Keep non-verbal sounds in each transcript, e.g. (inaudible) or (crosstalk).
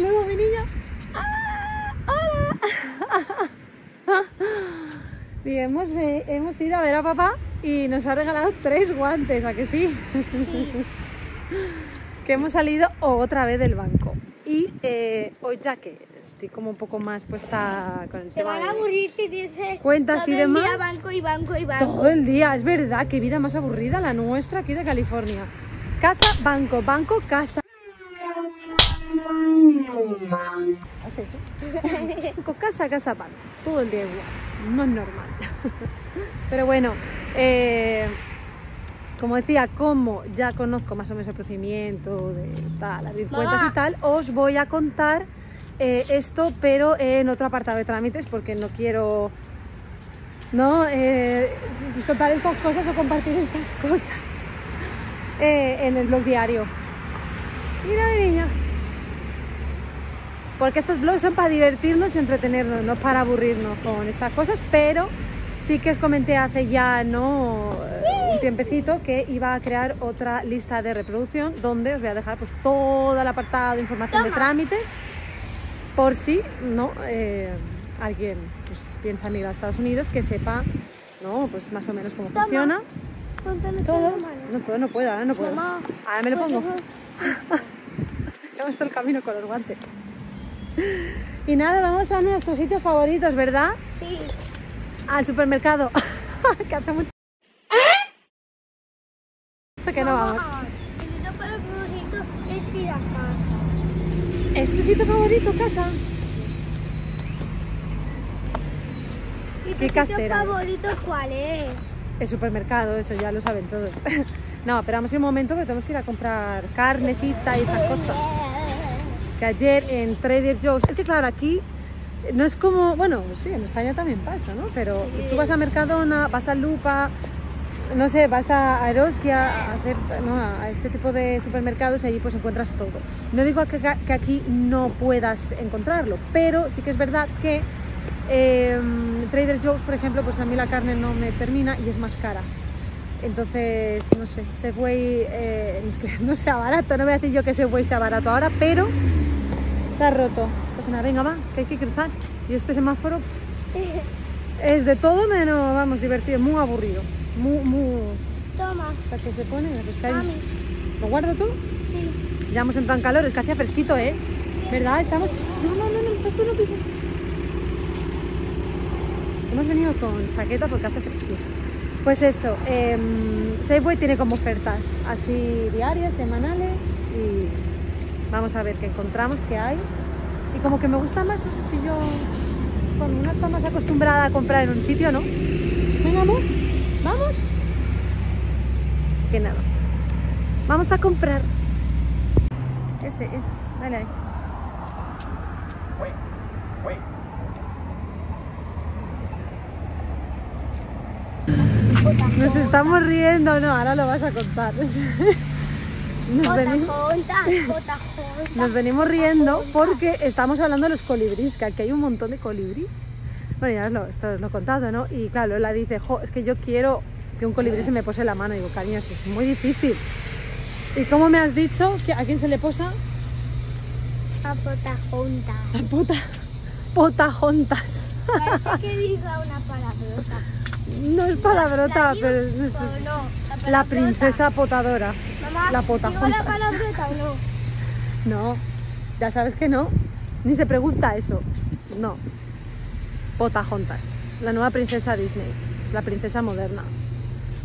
saludo mi niño. ¡Ah! ¡Hola! (laughs) Y hemos, hemos ido a ver a papá y nos ha regalado tres guantes, ¿a que sí? (laughs) que hemos salido otra vez del banco. Y eh, hoy ya que estoy como un poco más puesta con el tema van a aburrir si dice cuentas todo y el demás. día banco y banco y banco. Todo el día, es verdad, qué vida más aburrida la nuestra aquí de California. Casa, banco, banco, casa. (laughs) Eso. Banco, casa, casa, banco. Todo el día igual. No es normal. (laughs) Pero bueno, eh, como decía, como ya conozco más o menos el procedimiento de tal, abrir cuentas y tal, os voy a contar eh, esto, pero en otro apartado de trámites, porque no quiero ¿no? Eh, contar estas cosas o compartir estas (laughs) cosas eh, en el blog diario. Mira, mi niña. Porque estos blogs son para divertirnos y entretenernos, no para aburrirnos con estas cosas, pero sí que os comenté hace ya no un tiempecito que iba a crear otra lista de reproducción donde os voy a dejar pues todo el apartado de información de Toma. trámites por si no eh, alguien pues, piensa en ir a Estados Unidos que sepa no pues más o menos cómo Toma. funciona. Todo. no todo no puedo ahora no puedo. Mamá, ahora me lo pongo. póntelo. Llevamos todo el camino con los guantes y nada vamos a nuestros sitios favoritos verdad Sí. al supermercado (laughs) que hace mucho mucho que no vamos el sitio favorito es ir a casa. ¿es tu sitio favorito casa? ¿Y tu Qué sitio casera. favorito cuál es? El supermercado, eso ya lo saben todos. (laughs) no, ir un momento que tenemos que ir a comprar carnecita y esas cosas. Que ayer en Trader Joe's, es que claro, aquí no es como, bueno, sí, en España también pasa, ¿no? Pero tú vas a Mercadona, vas a Lupa, no sé, vas a Eroskia, a, hacer, ¿no? este tipo de supermercados y allí pues encuentras todo. No digo que, que aquí no puedas encontrarlo, pero sí que es verdad que eh, Trader Joe's, por ejemplo, pues a mí la carne no me termina y es más cara. Entonces, no sé, Segway eh, que (laughs) no sea barato, no voy a decir yo que Segway sea barato ahora, pero se ha roto. Pues nada, venga, va, que hay que cruzar. Y este semáforo (laughs) es de todo menos, vamos, divertido, muy aburrido. Muy, muy... Toma, Hasta que se pone, que. ¿Lo guardo todo? Sí. Ya hemos entrado en calor, es que hacía fresquito, ¿eh? ¿Verdad? Estamos... No, no, no, no, esto no pises. Hemos venido con chaqueta porque hace fresquito. Pues eso, eh, Safeway tiene como ofertas así diarias, semanales vamos a ver qué encontramos, qué hay. Y como que me gusta más, pues estoy yo pues, cuando uno está más acostumbrada a comprar en un sitio, ¿no? Venga, amor, vamos. Así que nada, vamos a comprar. Ese, ese, dale ahí. Nos estamos riendo, no, ahora lo vas a contar. (laughs) Nos venimos, nos riendo porque estamos hablando de los colibríes, que aquí hay un montón de colibríes. Bueno, ya os lo, esto os lo he contado, ¿no? Y claro, Lola dice, jo, es que yo quiero que un colibrí se me pose la mano. Y digo, cariño, es muy difícil. ¿Y cómo me has dicho? que ¿A quién se le posa? A Pocahontas. A puta. Potajontas. Parece que diga una palabrota. No es palabrota, ¿La digo pero es, no? la princesa potadora. Mamá, la ¿digo Pocahontas. la o no? (laughs) No, ya sabes que no. Ni se pregunta eso. No. Potajontas, la nueva princesa Disney. Es la princesa moderna.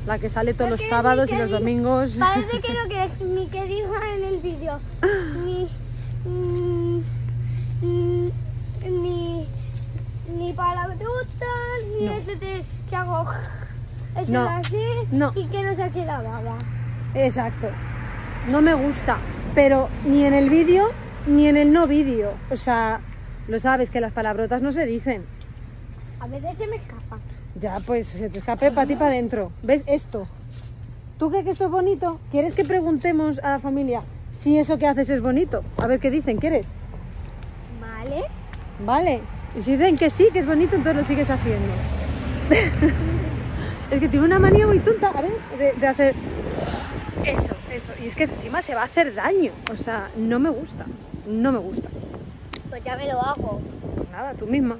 La que sale todos No los sábados y los domingos. (laughs) Parece que no quieres ni que diga en el vídeo. Ni. mm, Ni. Ni palabrotas, ni No. ese de que hago. (laughs) Eso No. así. No. Y que no saque la baba. Exacto. No me gusta. Pero ni en el vídeo ni en el no vídeo. O sea, lo sabes que las palabrotas no se dicen. A veces se me escapa. Ya, pues se te escape para ti para adentro. ¿Ves esto? ¿Tú crees que esto es bonito? ¿Quieres que preguntemos a la familia si eso que haces es bonito? A ver qué dicen, ¿quieres? Vale. Vale. Y si dicen que sí, que es bonito, entonces lo sigues haciendo. (laughs) es que tiene una manía muy tonta, a ver, de, de hacer eso, eso. Y es que encima se va a hacer daño. O sea, no me gusta. no me gusta. Pues ya me lo hago. Nada, tú misma.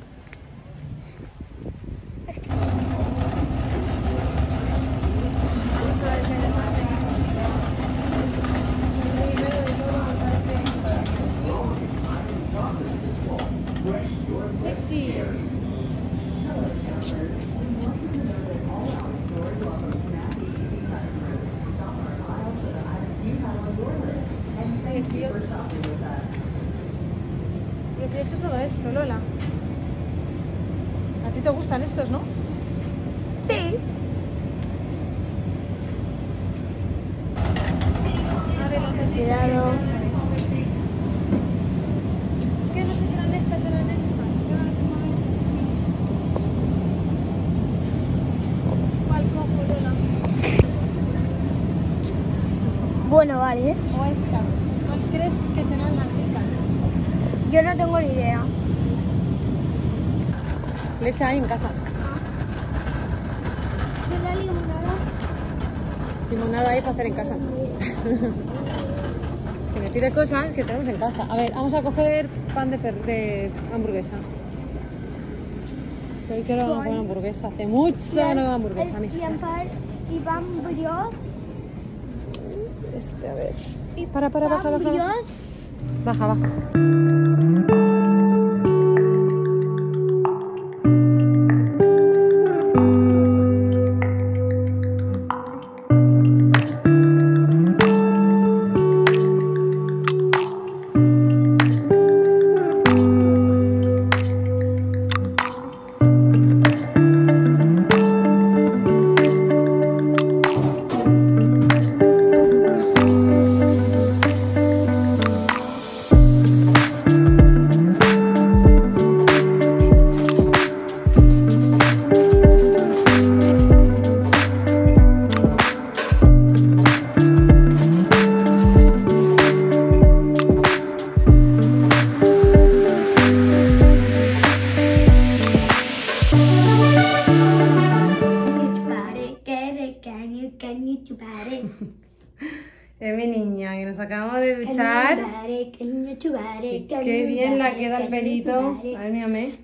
hecho todo esto, Lola. ¿A ti te gustan estos, no? Sí. Cuidado. Es que no sé si eran estas o eran estas. ¿Cuál cojo, Lola? Bueno, vale. ¿O estas? ¿Cuál crees que serán las ricas? Yo no tengo ni idea. Leche hay en casa. ¿De la limonada? Limonada hay para hacer en casa. (laughs) es que me pide cosas que tenemos en casa. A ver, vamos a coger pan de, hamburguesa. Hoy quiero Pan. comer hamburguesa. Hace mucho que no como hamburguesa. el- mi y par- y pan brioche. Este, a ver. y Para, para, baja, baja, baja. Baja, baja. (laughs) Es mi niña, que nos acabamos de duchar. Qué bien la queda el pelito. A ver, mírame.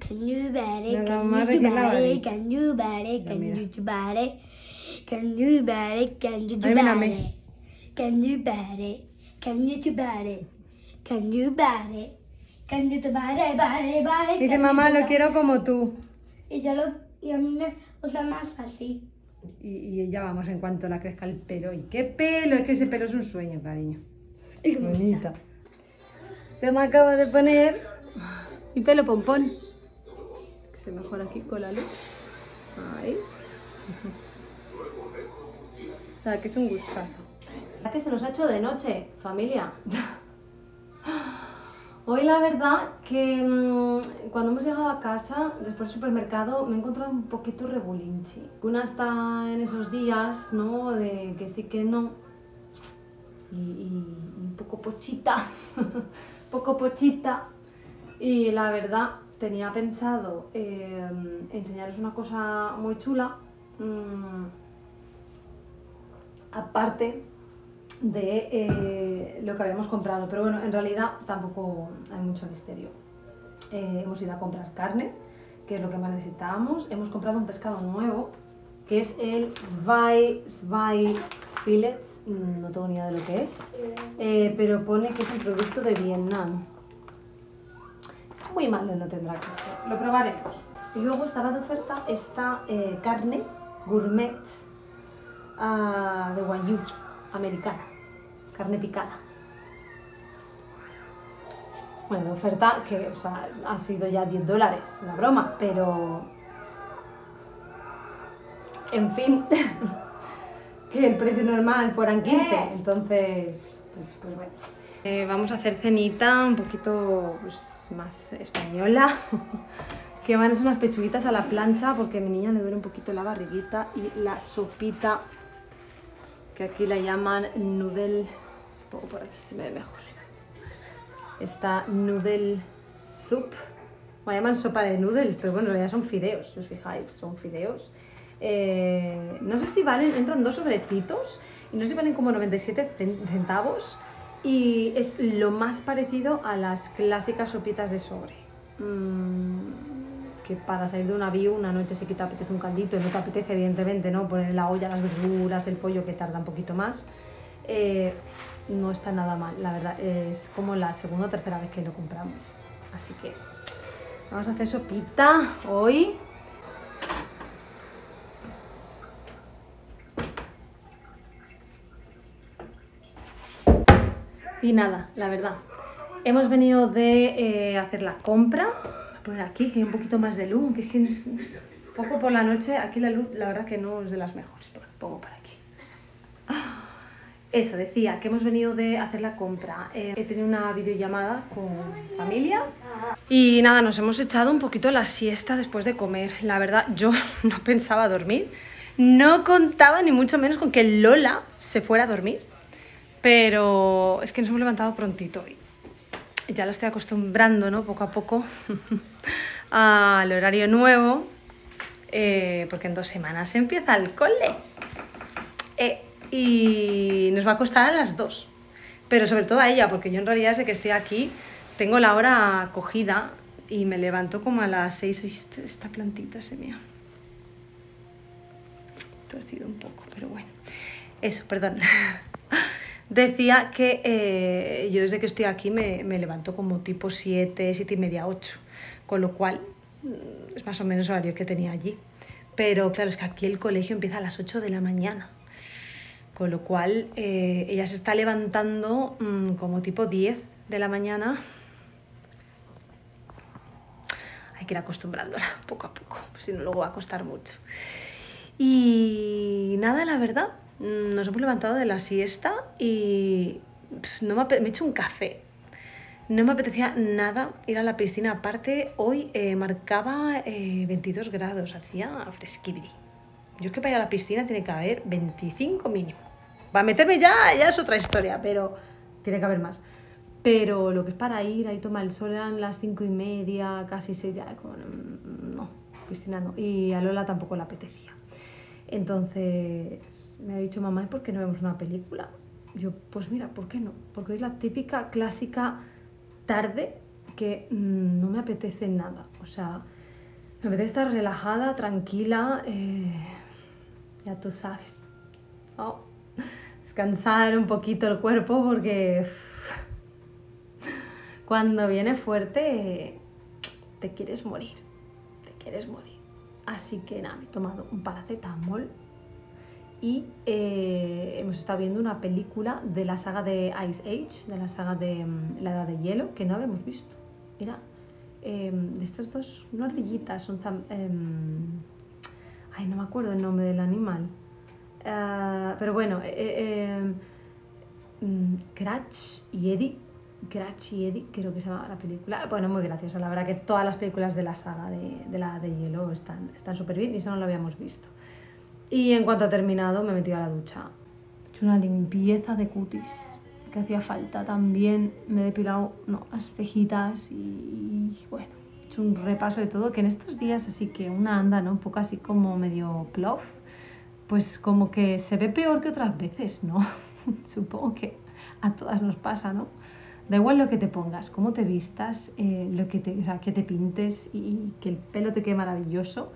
Nada Can más chupare? lavadito. Can you bare? Can you you bare? Can you bare? Can you you bare? Bare, bare, Dice, mamá, lo chupare?" quiero como tú. Y yo lo y a mí me más así. Y, y ya vamos en cuanto la crezca el pelo. ¿Y qué pelo? Es que ese pelo es un sueño, cariño. Bonita. Se me acaba de poner mi pelo pompón. Se mejora aquí con la luz. Ahí. (laughs) O sea, que es un gustazo. ¿A que se nos ha hecho de noche, familia? (laughs) Hoy la verdad que mm, cuando hemos llegado a casa, después del supermercado, me he encontrado un poquito regulinchi. Una está en esos días, ¿no? De que sí que no. Y, un poco pochita. (laughs) poco pochita. Y la verdad, tenía pensado eh, enseñaros una cosa muy chula. mm, aparte de eh, lo que habíamos comprado. Pero bueno, en realidad tampoco hay mucho misterio. Eh, hemos ido a comprar carne, que es lo que más necesitábamos. Hemos comprado un pescado nuevo, que es el Zwei, Zwei Fillets. Mm, No tengo ni idea de lo que es. Eh, pero pone que es un producto de Vietnam. Muy malo no tendrá que ser. Lo probaremos. Y luego estaba de oferta esta carne gourmet ah, de Wagyu americana. Carne picada. Bueno, oferta que o sea, ha sido ya 10 dólares, la broma, pero... En fin, (laughs) que el precio normal fueran 15, entonces, pues, pues bueno. Eh, vamos a hacer cenita un poquito pues, más española, (laughs) que van a ser unas pechuguitas a la plancha porque a mi niña le duele un poquito la barriguita y la sopita, que aquí la llaman noodle, supongo por aquí se me ve mejor. Esta noodle soup, la llaman sopa de noodles, pero bueno, en realidad son fideos, si os fijáis, son fideos. Eh, no sé si valen, entran dos sobrecitos y no sé si valen como 97 cen- centavos. y es lo más parecido a las clásicas sopitas de sobre. Mm, que para salir de una view una noche sí que te apetece un caldito no te apetece evidentemente no poner en la olla las verduras, el pollo que tarda un poquito más. Eh, no está nada mal, la verdad, es como la segunda o tercera vez que lo compramos. Así que vamos a hacer sopita hoy. Y nada, la verdad, hemos venido de eh, hacer la compra. Poner aquí que hay un poquito más de luz, que es que es, poco por la noche. Aquí la luz, la verdad que no es de las mejores, pero pongo para aquí. Eso, decía que hemos venido de hacer la compra. Eh, he tenido una videollamada con familia y nada, nos hemos echado un poquito la siesta después de comer. La verdad, yo (laughs) no pensaba dormir. No contaba ni mucho menos con que Lola se fuera a dormir. Pero es que nos hemos levantado prontito y ya lo estoy acostumbrando, ¿no? Poco a poco (laughs) al horario nuevo, eh, porque en dos semanas empieza el cole. Eh, y nos va a costar a las dos. Pero sobre todo a ella, porque yo en realidad desde que estoy aquí tengo la hora cogida y me levanto como a las seis. Esta plantita se me ha torcido un poco, pero bueno. Eso, perdón. (laughs) Decía que eh, yo desde que estoy aquí me, me levanto como tipo 7, 7 y media, 8, con lo cual mm, es más o menos horario que tenía allí. Pero claro, es que aquí el colegio empieza a las 8 de la mañana, con lo cual eh, ella se está levantando mmm, como tipo 10 de la mañana. Hay que ir acostumbrándola poco a poco, si no luego va a costar mucho. Y nada, la verdad, nos hemos levantado de la siesta y no me, he hecho un café. No me apetecía nada ir a la piscina. Aparte, hoy eh, marcaba eh, 22 grados, hacía fresquibri. Yo es que para ir a la piscina tiene que haber 25 mínimo. Para meterme ya, ya es otra historia, pero tiene que haber más. Pero lo que es para ir, ahí toma el sol, eran las 5 y media, casi 6 ya, no, piscina no. Y a Lola tampoco le apetecía. Entonces me ha dicho mamá, ¿y por qué no vemos una película? Yo, pues mira, ¿por qué no? Porque es la típica, clásica tarde que mmm, no me apetece nada. O sea, me apetece estar relajada, tranquila, eh, ya tú sabes. Oh, descansar un poquito el cuerpo porque cuando viene fuerte te quieres morir, te quieres morir. Así que nada, me he tomado un paracetamol y eh, hemos estado viendo una película de la saga de Ice Age, de la saga de um, La Edad de Hielo, que no habíamos visto. Era eh, de estas dos, no ardillitas, son... Eh, ay, no me acuerdo el nombre del animal. Uh, pero bueno, Cratch y Eddie. Cratch y Eddie, creo que se llama la película. Bueno, muy graciosa. La verdad que todas las películas de la saga de, de la de Hielo están súper bien y eso no lo habíamos visto. Y en cuanto ha terminado me he metido a la ducha. He hecho una limpieza de cutis que hacía falta también. Me he depilado no, las cejitas y bueno, he hecho un repaso de todo. Que en estos días así que una anda. Un poco así como medio plof. Pues como que se ve peor que otras veces, ¿no? (laughs) Supongo que a todas nos pasa, ¿no? Da igual lo que te pongas, cómo te vistas, eh, lo que te, o sea, que te pintes y que el pelo te quede maravilloso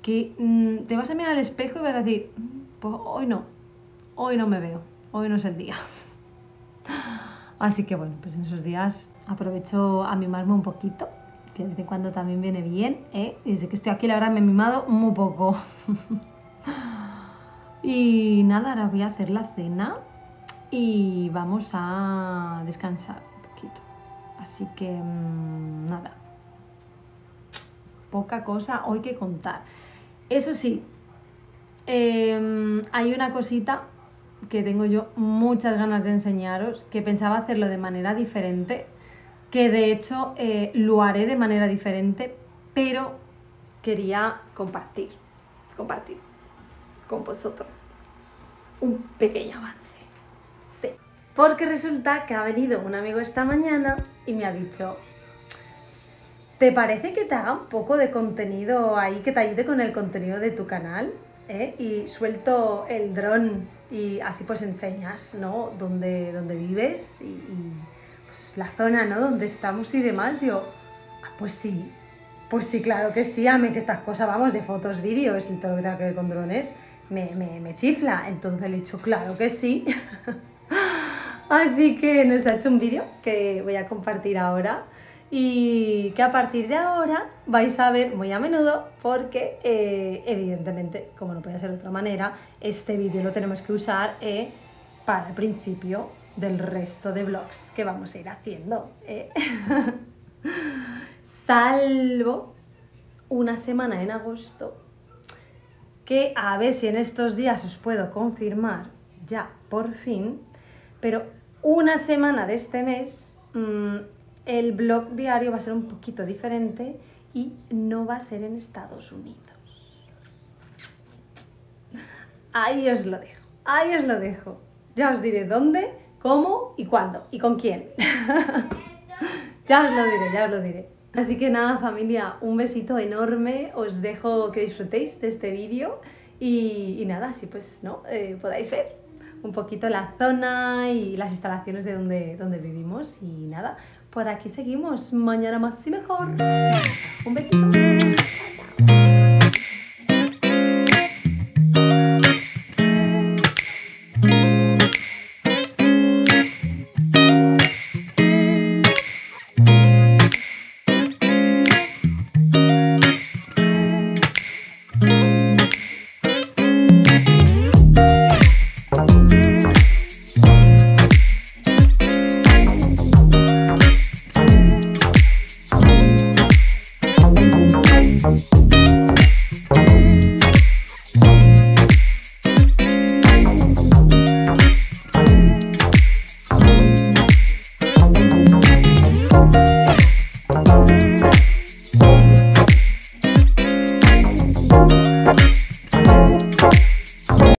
que mmm, te vas a mirar al espejo y vas a decir, pues hoy no, hoy no me veo, hoy no es el día. (laughs) Así que bueno, pues en esos días aprovecho a mimarme un poquito, que de vez en cuando también viene bien, ¿eh? Desde que estoy aquí la verdad me he mimado muy poco. (laughs) y nada, ahora voy a hacer la cena y vamos a descansar un poquito. Así que mmm, nada, poca cosa hoy que contar. Eso sí, eh, hay una cosita que tengo yo muchas ganas de enseñaros, que pensaba hacerlo de manera diferente, que de hecho eh, lo haré de manera diferente, pero quería compartir, compartir con vosotros un pequeño avance. Porque resulta que ha venido un amigo esta mañana y me ha dicho, ¿Te parece que te haga un poco de contenido ahí que te ayude con el contenido de tu canal? ¿eh? y suelto el dron y así pues enseñas, ¿no? Dónde, dónde vives y, y, pues la zona, ¿no? Donde estamos y demás. Yo, ah, pues sí, pues sí, claro que sí, a mí que estas cosas, vamos, de fotos, vídeos y todo lo que tenga que ver con drones, me, me, me chifla. Entonces le he dicho, claro que sí. (laughs) Así que nos ha hecho un vídeo que voy a compartir ahora y que a partir de ahora vais a ver muy a menudo porque eh, evidentemente, como no puede ser de otra manera, este vídeo lo tenemos que usar eh, para el principio del resto de vlogs que vamos a ir haciendo. eh. (laughs) Salvo una semana en agosto que a ver si en estos días os puedo confirmar ya por fin, pero una semana de este mes mmm, el blog diario va a ser un poquito diferente y no va a ser en Estados Unidos. Ahí os lo dejo, ahí os lo dejo. Ya os diré dónde, cómo y cuándo y con quién. (laughs) ya os lo diré, ya os lo diré. Así que nada familia, un besito enorme, os dejo que disfrutéis de este vídeo y, y, nada, así pues no eh, podáis ver un poquito la zona y las instalaciones de donde, donde vivimos y nada, por aquí seguimos, mañana más y mejor. Un besito.